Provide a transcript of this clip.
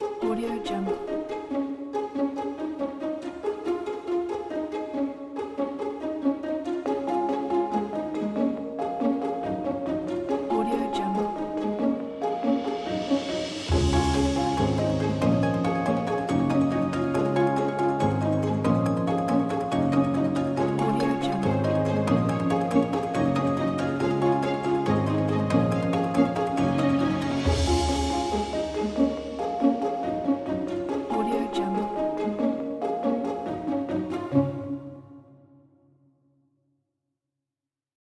Audio Jungle.